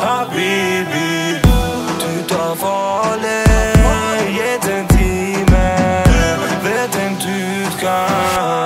Habibi du Ty të falë E jetën timë Vetën ty t'ka